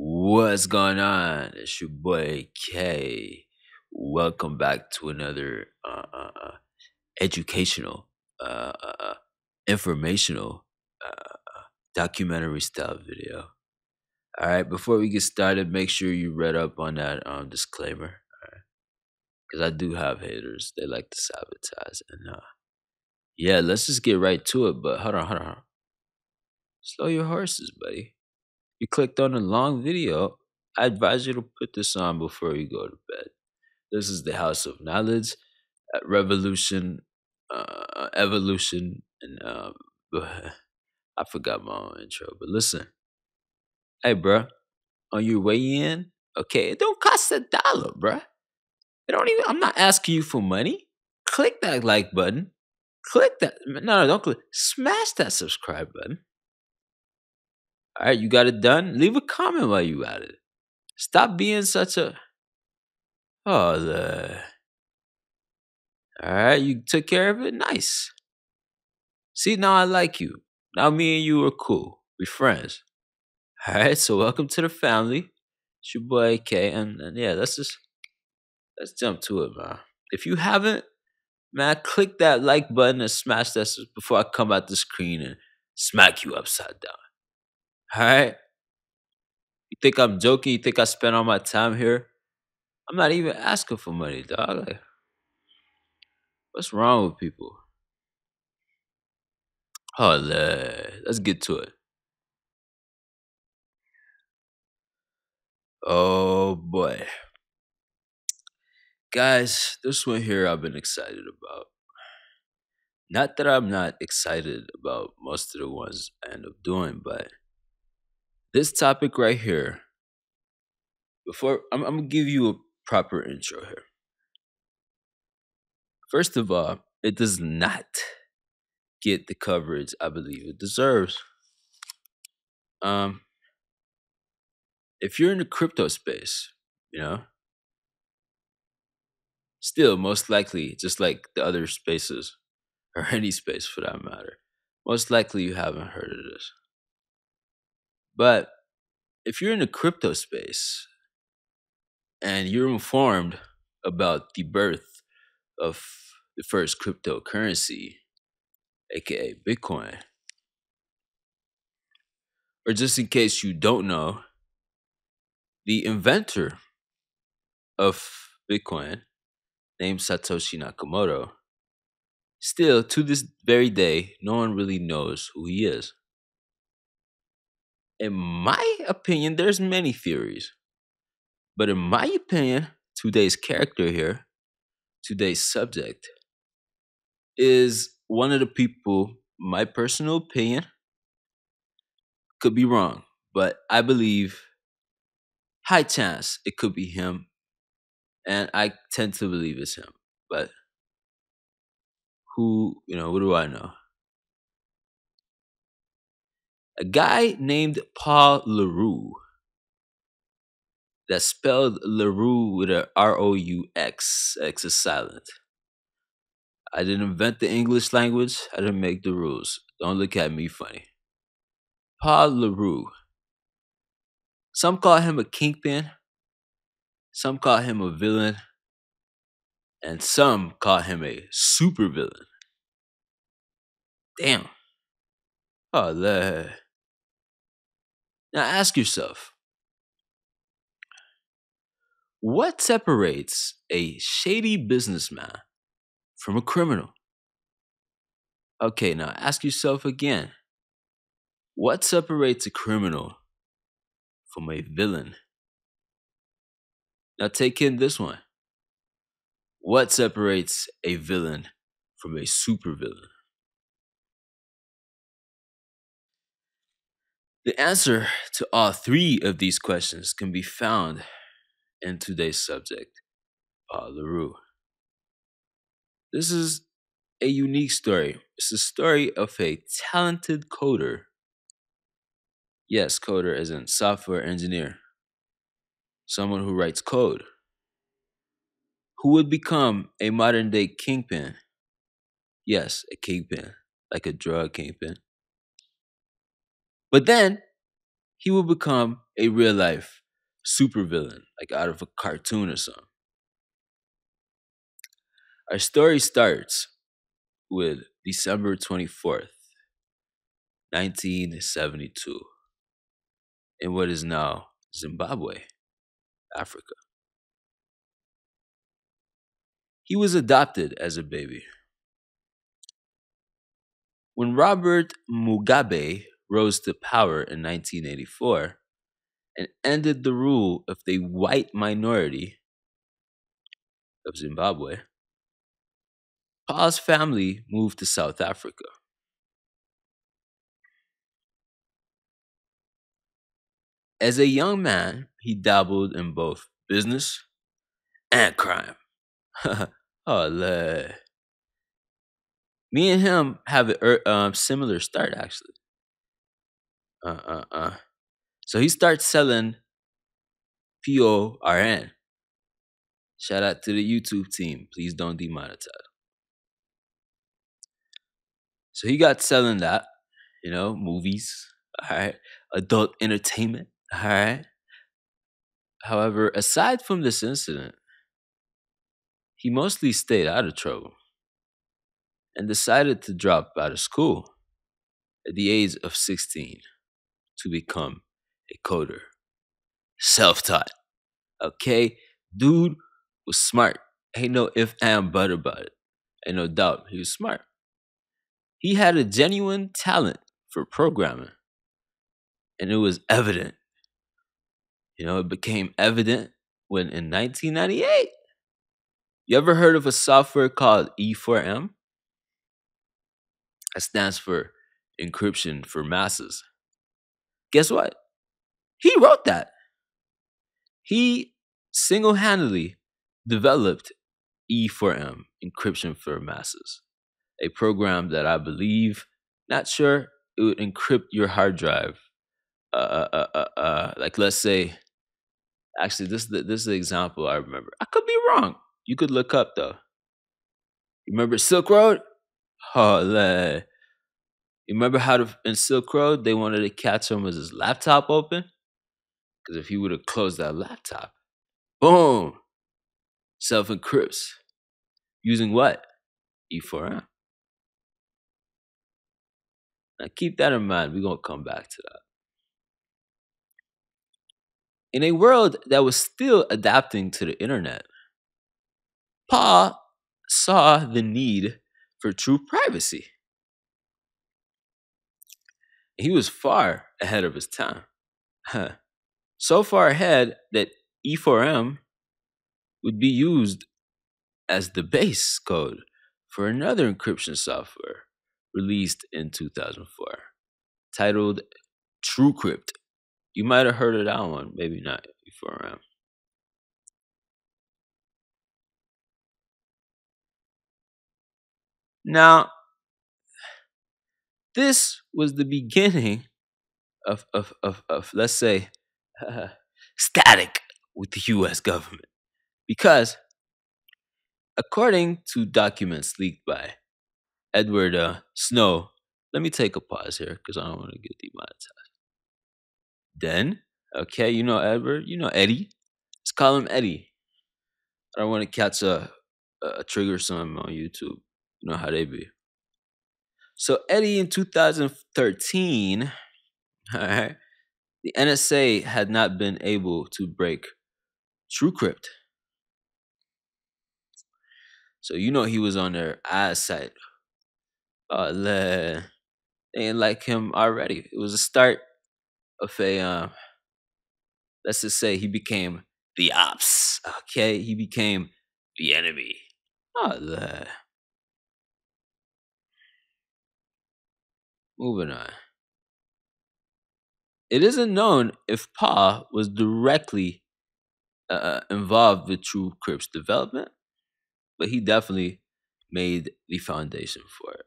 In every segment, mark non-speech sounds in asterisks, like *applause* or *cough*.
What's going on? It's your boy K. Welcome back to another uh, uh, uh, educational, uh, uh, uh, informational, documentary style video. All right, before we get started, make sure you read up on that um, disclaimer. Because I do have haters. They like to sabotage. And yeah, let's just get right to it. But hold on. hold on. Slow your horses, buddy. You clicked on a long video. I advise you to put this on before you go to bed. This is the House of Knowledge, uh, Revolution, uh, Evolution, and um, *laughs* I forgot my own intro. But listen, hey, bro, on your way in, okay, it don't cost a dollar, bro. It don't even. I'm not asking you for money. Click that like button. Click that. No, no, don't click. Smash that subscribe button. All right, you got it done. Leave a comment while you at it. Stop being such a. Oh, the. All right, you took care of it. Nice. See, now I like you. Now me and you are cool. We friends. All right, so welcome to the family. It's your boy K, and, and yeah, let's just let's jump to it, man. If you haven't, man, click that like button and smash that before I come out the screen and smack you upside down. All right. You think I'm joking? You think I spend all my time here? I'm not even asking for money, dog. Like, what's wrong with people? Oh, let's get to it. Oh boy, guys, this one here I've been excited about. Not that I'm not excited about most of the ones I end up doing, but this topic right here. Before I'm, I'm gonna give you a proper intro here. First of all, it does not get the coverage I believe it deserves. Um, if you're in the crypto space, you know, still most likely, just like the other spaces, *laughs* or any space for that matter, most likely you haven't heard of this. But if you're in the crypto space and you're informed about the birth of the first cryptocurrency, aka Bitcoin, or just in case you don't know, the inventor of Bitcoin, named Satoshi Nakamoto, still to this very day, no one really knows who he is. In my opinion, there's many theories. But in my opinion, today's character here, today's subject, is one of the people, my personal opinion, could be wrong, but I believe high chance it could be him. And I tend to believe it's him. But who, you know, what do I know? A guy named Paul Le Roux. That's spelled Le Roux with a R O U X. X is silent. I didn't invent the English language. I didn't make the rules. Don't look at me funny. Paul Le Roux. Some call him a kingpin. Some call him a villain. And some call him a supervillain. Damn. Oh. Now ask yourself what separates a shady businessman from a criminal? Okay, now ask yourself again what separates a criminal from a villain? Now take in this one. What separates a villain from a supervillain? The answer to all three of these questions can be found in today's subject, Paul Le Roux. This is a unique story. It's the story of a talented coder. Yes, coder as in software engineer. Someone who writes code. Who would become a modern day kingpin. Yes, a kingpin, like a drug kingpin. But then he will become a real life supervillain, like out of a cartoon or something. Our story starts with December 24th, 1972, in what is now Zimbabwe, Africa. He was adopted as a baby. When Robert Mugabe rose to power in 1984 and ended the rule of the white minority of Zimbabwe, Pa's family moved to South Africa. As a young man, he dabbled in both business and crime. *laughs* Me and him have a er, um, similar start, actually. Uh, uh, uh. So he starts selling PORN. Shout out to the YouTube team. Please don't demonetize. So he got selling that, you know, movies, all right, adult entertainment, all right. However, aside from this incident, he mostly stayed out of trouble and decided to drop out of school at the age of 16 to become a coder. Self taught. Okay? Dude was smart. Ain't no if and but about it. Ain't no doubt. He was smart. He had a genuine talent for programming. And it was evident. You know, it became evident when in 1998, you ever heard of a software called E4M? That stands for encryption for masses. Guess what? He wrote that. He single handedly developed E4M, encryption for masses, a program that I believe, not sure, it would encrypt your hard drive. Uh, uh, uh, uh, uh like let's say, actually, this this is the example I remember. I could be wrong. You could look up though. Remember Silk Road? Lay. You remember how to, in Silk Road they wanted to catch him with his laptop open? Because if he would have closed that laptop, boom, self encrypts. Using what? E4M. Now keep that in mind. We're going to come back to that. In a world that was still adapting to the internet, Pa saw the need for true privacy. He was far ahead of his time. so far ahead that E4M would be used as the base code for another encryption software released in 2004 titled TrueCrypt. You might have heard of that one, maybe not E4M. Now, this was the beginning of, of, of, of let's say, uh, *laughs* static with the US government. Because, according to documents leaked by Edward uh, Snow, let me take a pause here because I don't want to get demonetized. Then, okay, you know Edward, you know Eddie. Let's call him Eddie. I don't want to catch a, a trigger some on YouTube. You know how they be. So Eddie in 2013, *laughs* all right, the NSA had not been able to break TrueCrypt. So you know he was on their eyesight. Oh, they didn't like him already. It was a start of a um, let's just say he became the ops. Okay, he became the enemy. Oh, Moving on. It isn't known if Pa was directly uh, uh involved with TrueCrypt's development, but he definitely made the foundation for it.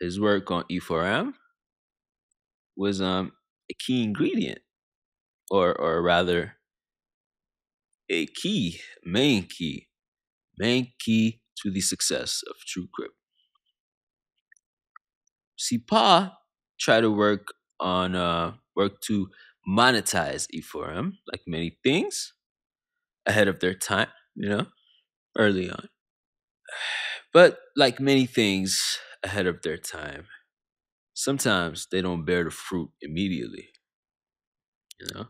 His work on E4M was um, a key ingredient, or or rather, a key, main key, main key to the success of TrueCrypt. See, Pa try to work on uh, worked to monetize E4M, like many things, ahead of their time, you know, early on. *sighs* But like many things ahead of their time, sometimes they don't bear the fruit immediately. You know,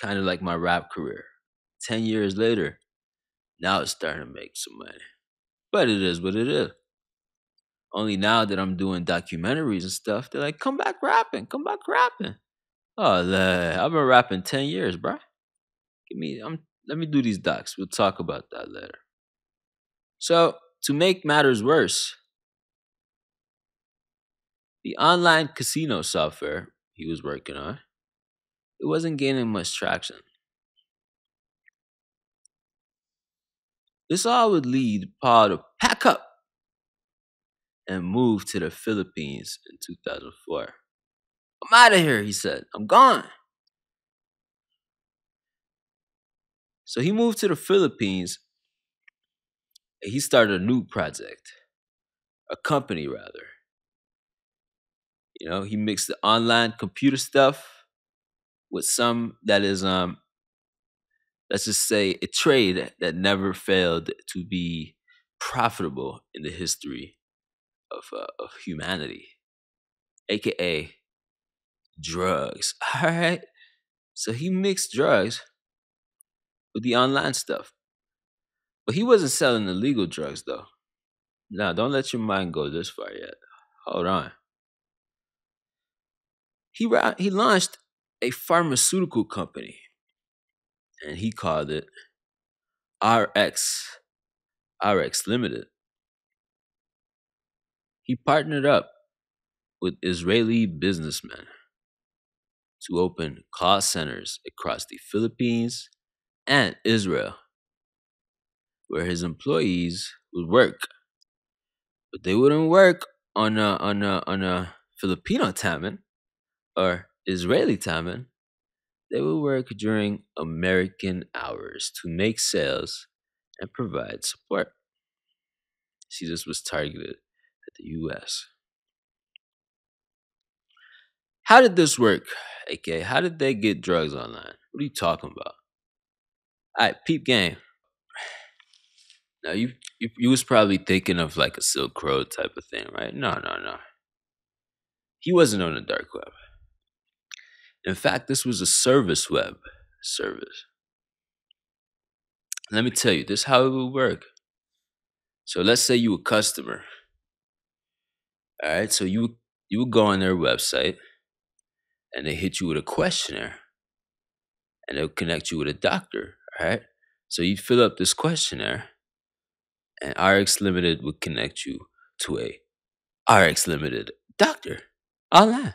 kind of like my rap career. 10 years later, now it's starting to make some money. But it is what it is. Only now that I'm doing documentaries and stuff, they're like, come back rapping, come back rapping. Oh, I've been rapping 10 years, bro. Give me, I'm, let me do these docs. We'll talk about that later. So, to make matters worse, the online casino software he was working on, it wasn't gaining much traction. This all would lead Paul to pack up and moved to the Philippines in 2004. I'm out of here, he said. I'm gone. So he moved to the Philippines and he started a new project, a company rather. You know, he mixed the online computer stuff with some that is um let's just say a trade that never failed to be profitable in the history of uh, of humanity, aka drugs. *laughs* All right, so he mixed drugs with the online stuff, but he wasn't selling illegal drugs though. Now, don't let your mind go this far yet. Hold on. He he launched a pharmaceutical company, and he called it RX RX Limited. He partnered up with Israeli businessmen to open call centers across the Philippines and Israel, where his employees would work. But they wouldn't work on a on a on a Filipino timing or Israeli timing. They would work during American hours to make sales and provide support. See, this was targeted the US. How did this work, AK? How did they get drugs online? What are you talking about? All right, peep game. *sighs* Now you, you you was probably thinking of like a Silk Road type of thing, right? No, no, no. He wasn't on the dark web. In fact, this was a service web service. Let me tell you, this how it would work. So let's say you a customer all right, so you you would go on their website, and they hit you with a questionnaire, and they'll connect you with a doctor. All right, so you fill up this questionnaire, and RX Limited would connect you to a RX Limited doctor online,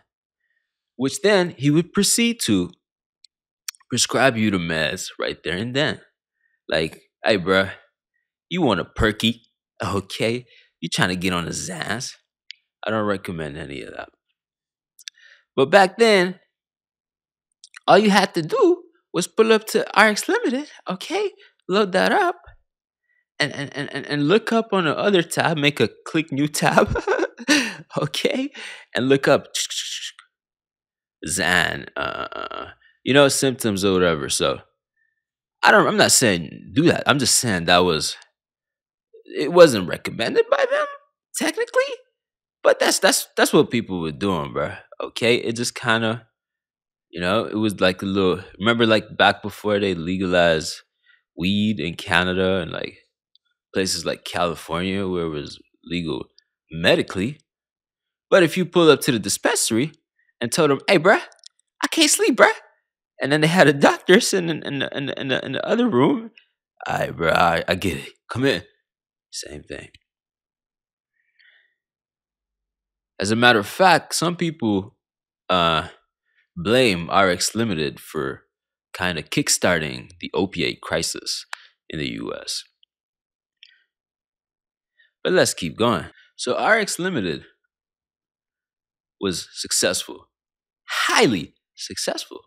which then he would proceed to prescribe you the meds right there and then. Like, hey, bruh, you want a perky? Okay, you trying to get on a Xans? I don't recommend any of that. But back then, all you had to do was pull up to RX Limited, okay? Load that up and, and, and, and look up on the other tab, make a click new tab, *laughs* okay? And look up Xan, uh, uh, uh, you know, symptoms or whatever. So I don't, I'm not saying do that. I'm just saying that was, it wasn't recommended by them, technically. But that's that's that's what people were doing, bro. Okay, it just kind of, you know, it was like a little. Remember, like back before they legalized weed in Canada and like places like California where it was legal medically. But if you pull up to the dispensary and told them, "Hey, bruh, I can't sleep, bruh," and then they had a doctor sitting in, in, the, in, in, the, in the other room, "All right, bruh, I get it. Come in." Same thing. As a matter of fact, some people uh, blame RX Limited for kind of kickstarting the opiate crisis in the US. But let's keep going. So, RX Limited was successful, highly successful.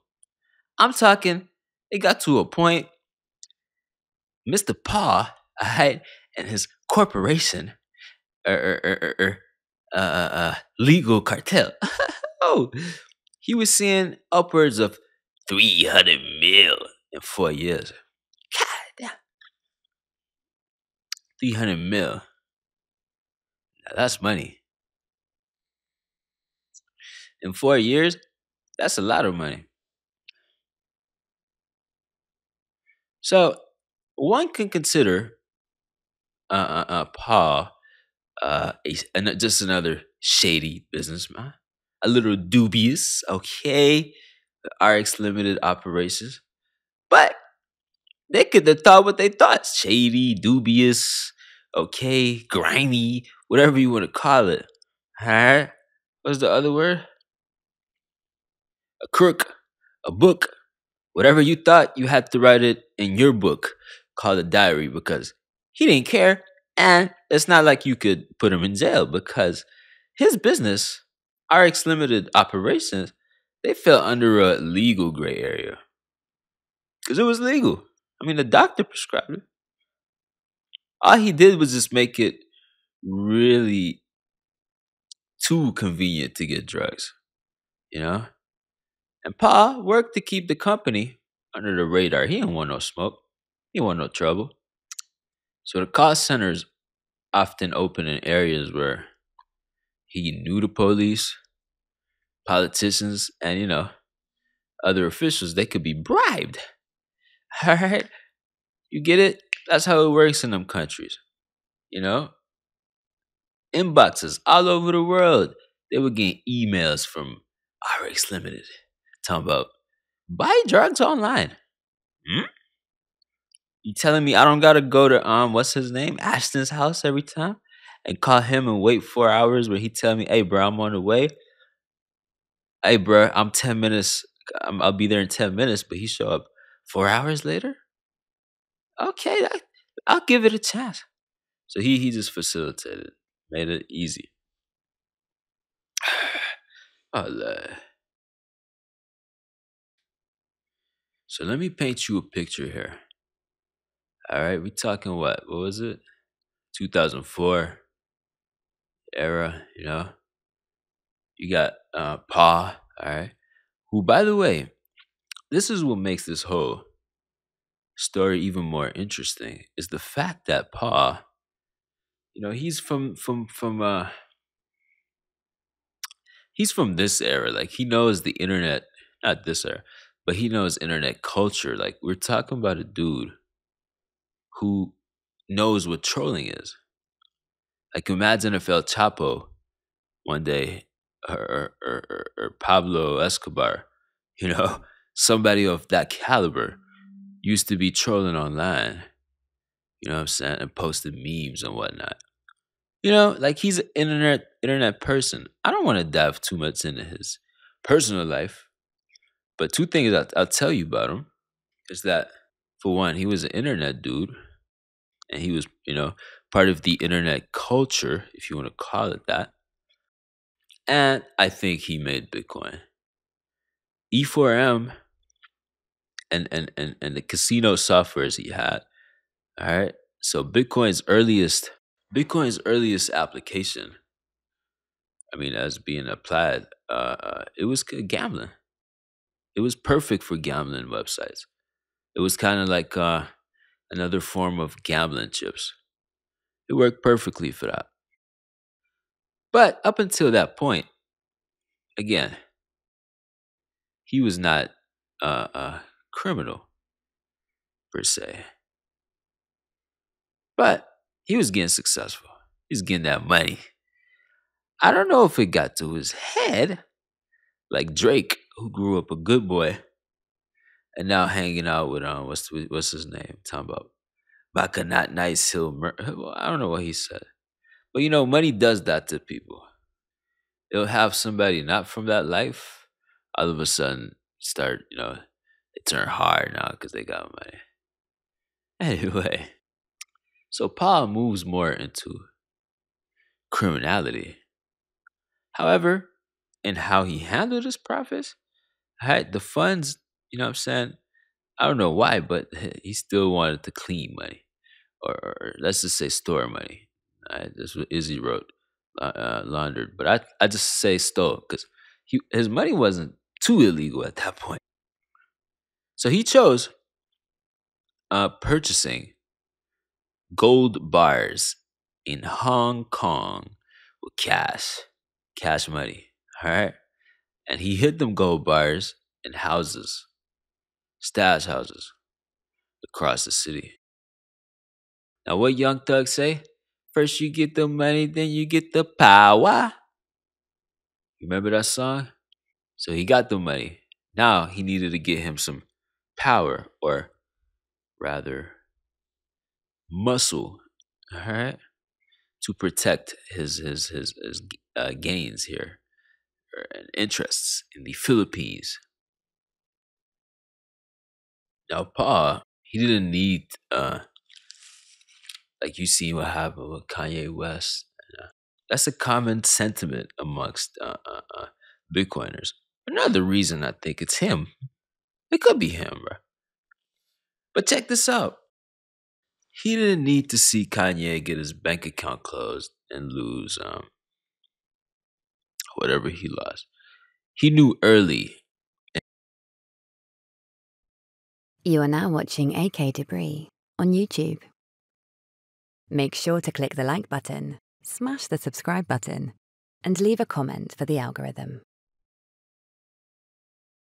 I'm talking, it got to a point, Mr. Paw, right, and his corporation, er, er, er, uh, legal cartel. *laughs* oh, he was seeing upwards of 300 mil in four years. God damn. 300 mil. Now, that's money. In four years, that's a lot of money. So one can consider uh, uh, uh, Paul uh, a, just another shady businessman, a little dubious, okay, RX Limited operations. But they could have thought what they thought shady, dubious, okay, grimy, whatever you want to call it. Right? What's the other word? A crook, a book, whatever you thought, you had to write it in your book called a diary because he didn't care. And it's not like you could put him in jail because his business, RX Limited operations, they fell under a legal gray area. Because it was legal. I mean, the doctor prescribed it. All he did was just make it really too convenient to get drugs, you know? And Pa worked to keep the company under the radar. He didn't want no smoke. He want no trouble. So the cost centers often open in areas where he knew the police, politicians, and you know, other officials, they could be bribed. *laughs* All right? You get it? That's how it works in them countries. You know? Inboxes all over the world. They were getting emails from RX Limited talking about buy drugs online. Hmm? You telling me I don't gotta go to um what's his name Ashton's house every time and call him and wait four hours where he tell me, hey bro, I'm on the way. Hey bro, I'm ten minutes. I'm, I'll be there in ten minutes, but he show up four hours later. Okay, I, I'll give it a chance. So he he just facilitated, made it easy. *sighs* oh. So let me paint you a picture here. All right, we talking what? What was it? 2004 era, you know? You got uh Pa, all right? Who by the way, this is what makes this whole story even more interesting is the fact that Pa, you know, he's from from from uh he's from this era. Like he knows the internet, not this era, but he knows internet culture. Like we're talking about a dude who knows what trolling is. Like imagine if El Chapo one day or, or, or, or Pablo Escobar, *laughs* you know, somebody of that caliber used to be trolling online, you know what I'm saying, and posted memes and whatnot. You know, like he's an internet internet person. I don't want to dive too much into his personal life but two things I'll, I'll tell you about him is that, for one, he was an internet dude, and he was, you know, part of the internet culture, if you want to call it that. And I think he made Bitcoin. E4M and and and, and the casino softwares he had. All right. So Bitcoin's earliest Bitcoin's earliest application, I mean, as being applied, uh, uh it was gambling. It was perfect for gambling websites. It was kind of like uh, another form of gambling chips. It worked perfectly for that. But up until that point, again, he was not a criminal per se. But he was getting successful. He's getting that money. I don't know if it got to his head like Drake who grew up a good boy and now hanging out with um what's what's his name? Talking about not Nice Hill. Mur- I don't know what he said, but you know, money does that to people. It'll have somebody not from that life all of a sudden start, you know, they turn hard now because they got money. *laughs* Anyway, so Paul moves more into criminality. However, in how he handled his profits, had the funds, you know what I'm saying? I don't know why, but he still wanted to clean money, or, let's just say store money. That's what Izzy wrote, uh, laundered. But I, I just say stole because his money wasn't too illegal at that point. So he chose uh, purchasing gold bars in Hong Kong with cash, cash money. All right. And he hid them gold bars in houses, stash houses across the city. Now, what Young Thug say? First you get the money, then you get the power. Remember that song? So he got the money. Now he needed to get him some power, or rather, muscle. All right, to protect his his his, his uh, gains here and interests in the Philippines. Now, Pa, he didn't need uh like you see what happened with Kanye West. Uh, that's a common sentiment amongst uh, uh, uh, Bitcoiners. Another reason I think it's him. It could be him, bro. But check this out. He didn't need to see Kanye get his bank account closed and lose um, whatever he lost. He knew early. You are now watching AK Debris on YouTube. Make sure to click the like button, smash the subscribe button, and leave a comment for the algorithm.